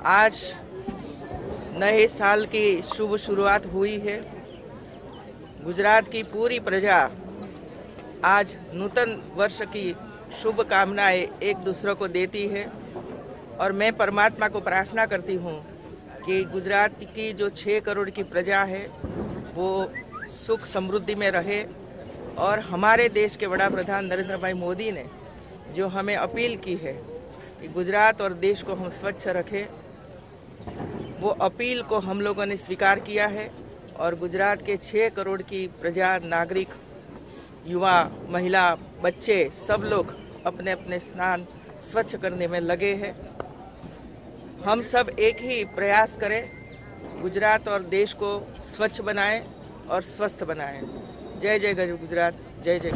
आज नए साल की शुभ शुरुआत हुई है। गुजरात की पूरी प्रजा आज नूतन वर्ष की शुभ कामनाएँ एक दूसरे को देती है और मैं परमात्मा को प्रार्थना करती हूँ कि गुजरात की जो छः करोड़ की प्रजा है, वो सुख समृद्धि में रहे और हमारे देश के बड़ा प्रधान नरेंद्र भाई मोदी ने जो हमें अपील की है कि गुजरात और देश को हम स्वच्छ रखें। वो अपील को हम लोगों ने स्वीकार किया है और गुजरात के छः करोड़ की प्रजा, नागरिक, युवा, महिला, बच्चे, सब लोग अपने अपने स्नान स्वच्छ करने में लगे हैं। हम सब एक ही प्रयास करें, गुजरात और देश को स्वच्छ बनाएँ और स्वस्थ बनाएँ। जय जय गुजरात, जय जय